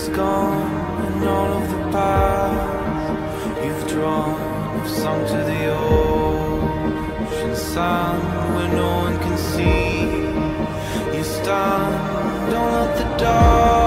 is gone and all of the paths you've drawn have sunk to the ocean sand where no one can see you stand. Don't let the dark.